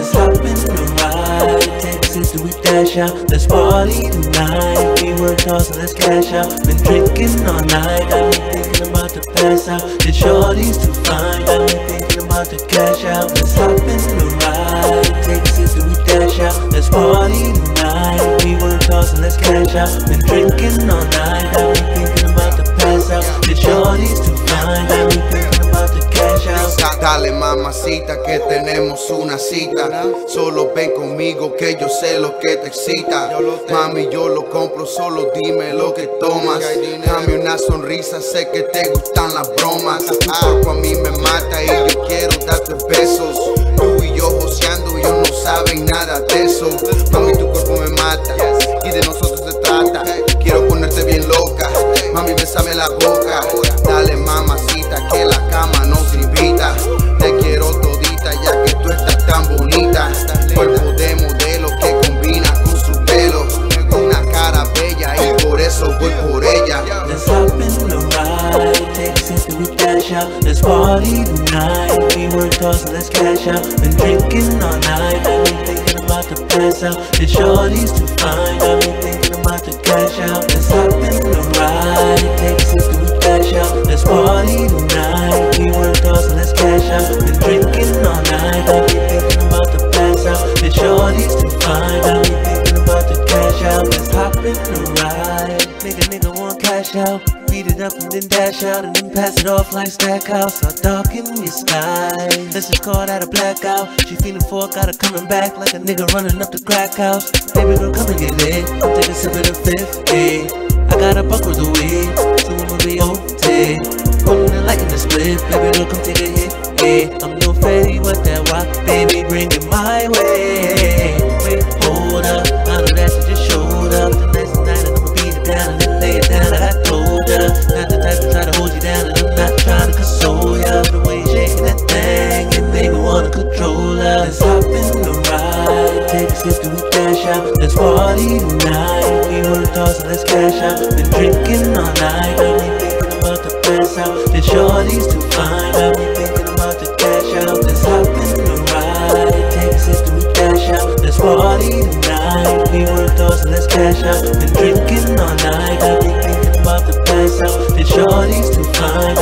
let's hop in the ride, Texas, do we dash out? Let's party tonight. We hard, so let's cash out. Been drinking all night, I've been thinking about to pass out. The shorty's too fine, I've been thinking about to cash out. Let's hop in the ride, Texas, do we dash out? Let's party. Dale mamacita que tenemos una cita. Solo ven conmigo que yo sé lo que te excita. Mami yo lo compro, solo dime lo que tomas. Dame una sonrisa, sé que te gustan las bromas. Tu a mí me mata y yo quiero darte besos. Tú y yo joseando, ellos no saben nada de eso. Mami tu cuerpo me we dash out? Let's party tonight. We hard, so let's cash out. Been drinking all night, I've been thinking about to pass out. The shorty's too fine, I've been thinking about to cash out. Let's hop in the ride, Texas, do we dash out? Let's party tonight. We hard, so let's cash out. Been drinking all night, I've been thinking about to pass out. The shorty's too fine, I've been thinking about to cash out. Let's hop in the ride. Nigga, nigga want cash out. Beat it up and then dash out and then pass it off like Stackhouse. I'll dark in your sky. Let's just call that a blackout. She feeling for got her coming back like a nigga running up the crack house. Baby girl, come and get lit. Take a sip of the fifth, ayy. I got a buck worth of weed, so I'ma be OT. Pulling the light in the split, baby girl, come take a hit, ayy. I'm no fatty with that walk, baby, bring it my way. Take a sip to we dash out. Let's party tonight. We worked hard, so let's cash out. Been drinking all night, I've been thinking about the pass out. The shorty's too fine, I've been thinking about the cash out. Let's hop in the ride, take a sip to we dash out. Let's party tonight. We worked hard, so let's cash out. Been drinking all night, I've been thinking about the pass out. The shorty's too fine,